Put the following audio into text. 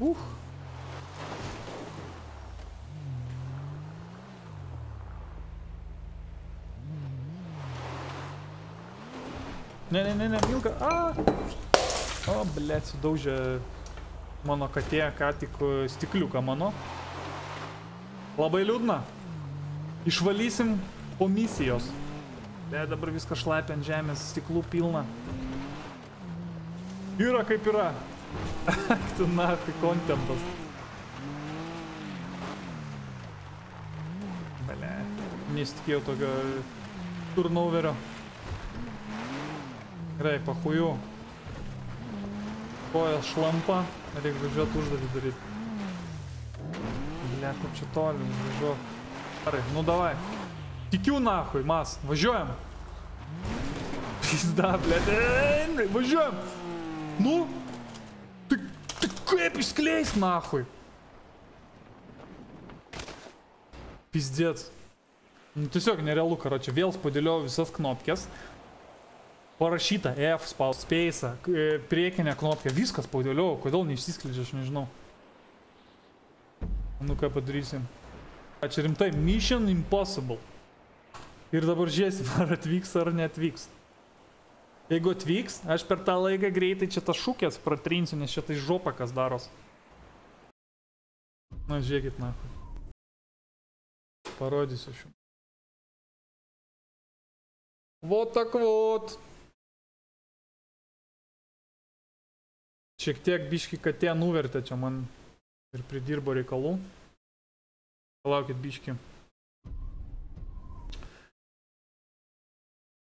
Uch. Ne, ne, ne, ne, Milka. A. O, blėt, sudaužė mano katė, ką tik e, stikliuką mano. Labai liūdna. Išvalysim po misijos. Bet dabar viskas šlapia ant žemės, stiklų pilna. Yra kaip yra. tu na, tai kontentas. Bale, nesitikėjau tokio turnoverio. Gerai, pahuju. Kojas šlampa, reikia važiuoti užduotį daryti. Bля, kaip čia toli, važiuok. Gerai, nu davai. Tikiu nahui, mas, važiuojam. Pizda, blėt, važiuojam. Kaip išskleis nahui. Pizdėt. Nu, tiesiog nerealu, karočią, vėl spadėliau visas knopkės. Parašyta F spaus space, priekinė knopkė, viskas padėliau, kodėl neišsiskleidžia, aš nežinau. Nu ką padarysim. A čia rimtai, Mission Impossible. Ir dabar žiūrėsim, ar atvyks ar neatvyks. Jeigu atvyks, aš per tą laiką greitai čia tas šūkės pratrinsiu, nes čia tai žopa kas daros. Na, žiūrėkit, na. Parodysiu šių. Вот так вот. Šiek tiek biški katė nuvertė čia man ir pridirbo reikalų. Palaukit biški.